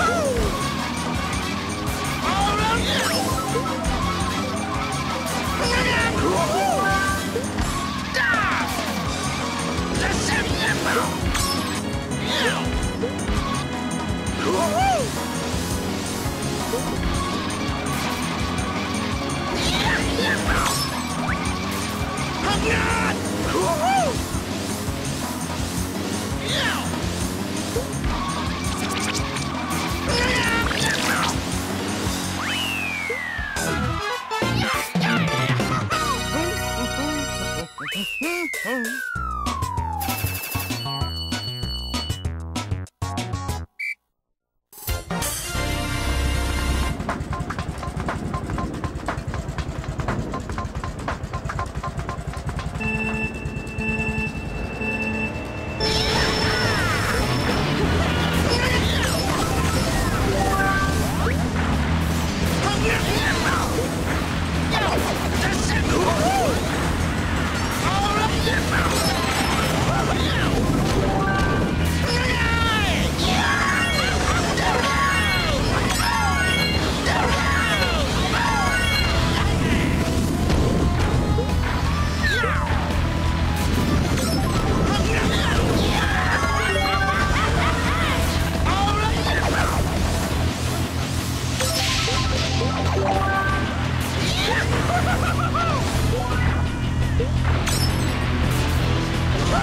Woohoo!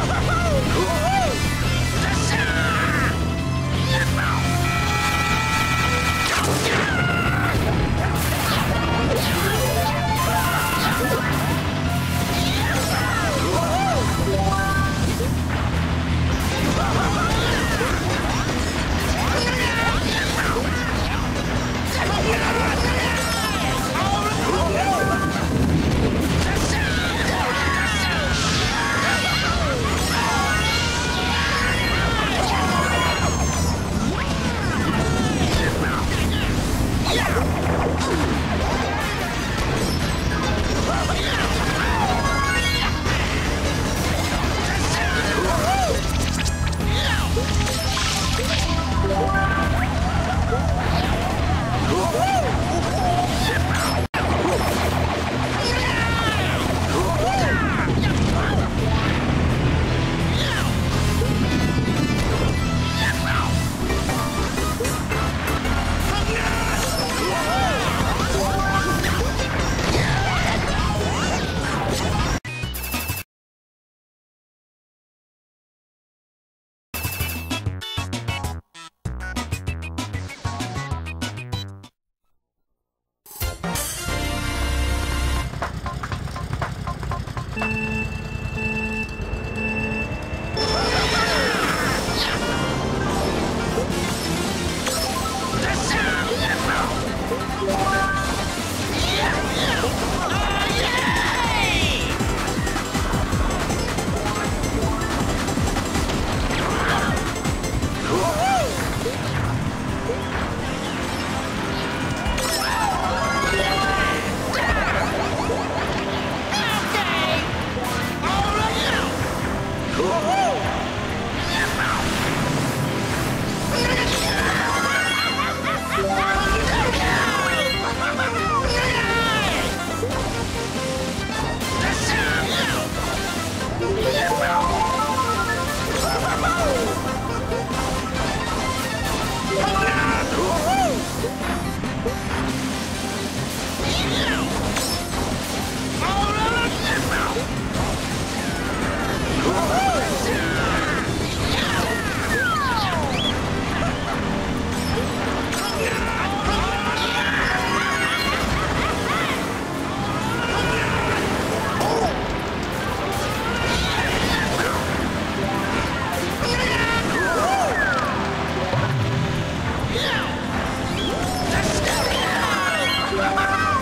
Ha ha ha! Ah!